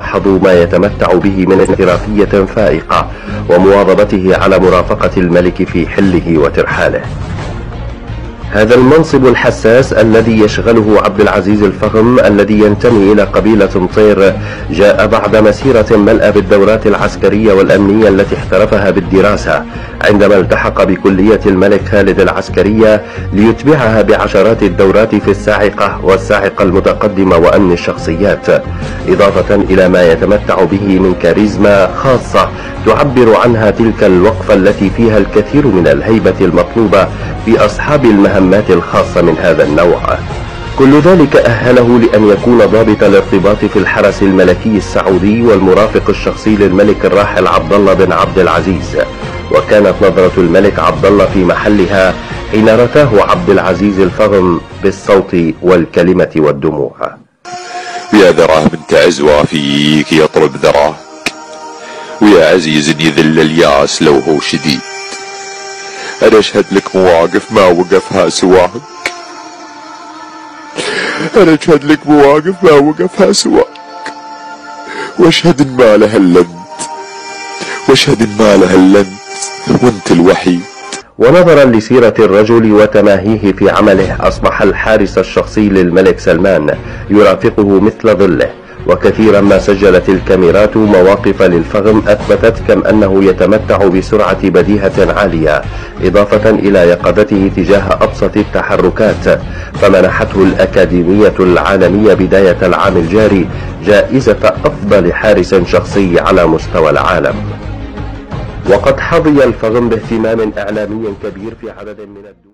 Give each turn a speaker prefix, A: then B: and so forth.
A: لاحظوا ما يتمتع به من احترافية فائقة ومواظبته على مرافقة الملك في حله وترحاله. هذا المنصب الحساس الذي يشغله عبد العزيز الفخم الذي ينتمي إلى قبيلة طير. جاء بعد مسيرة ملأى بالدورات العسكرية والأمنية التي احترفها بالدراسة عندما التحق بكلية الملك خالد العسكرية ليتبعها بعشرات الدورات في الساعقة والساعقة المتقدمة وأمن الشخصيات إضافة إلى ما يتمتع به من كاريزما خاصة تعبر عنها تلك الوقفة التي فيها الكثير من الهيبة المطلوبة في أصحاب المهمات الخاصة من هذا النوع. كل ذلك أهله لأن يكون ضابط الارتباط في الحرس الملكي السعودي والمرافق الشخصي للملك الراحل عبد الله بن عبد العزيز. وكانت نظرة الملك عبد الله في محلها حين رثاه عبد العزيز الفغم بالصوت والكلمة والدموع.
B: يا ذراه من تعزوى فيك يطلب ذراك. ويا عزيز يذل الياس لو هو شديد. أنا أشهد لك مواقف ما وقفها سواك. أنا أشهد لك مواقف ما وقفها سواك. وأشهد إن ما لها إلا أنت. وأشهد إن ما لها إلا أنت وأنت الوحيد.
A: ونظرا لسيرة الرجل وتماهيه في عمله أصبح الحارس الشخصي للملك سلمان يرافقه مثل ظله. وكثيرا ما سجلت الكاميرات مواقف للفغم أثبتت كم أنه يتمتع بسرعة بديهة عالية إضافة إلى يقظته تجاه أبسط التحركات فمنحته الأكاديمية العالمية بداية العام الجاري جائزة أفضل حارس شخصي على مستوى العالم. وقد حظي الفغم باهتمام إعلامي كبير في عدد من الدول.